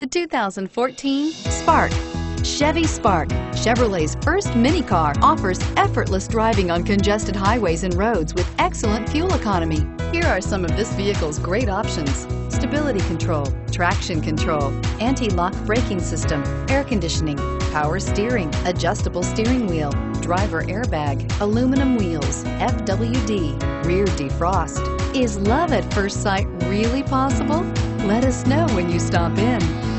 The 2014 Spark. Chevy Spark, Chevrolet's first mini car, offers effortless driving on congested highways and roads with excellent fuel economy. Here are some of this vehicle's great options. Stability control, traction control, anti-lock braking system, air conditioning, power steering, adjustable steering wheel, driver airbag, aluminum wheels, FWD, rear defrost. Is love at first sight really possible? Let us know when you stop in.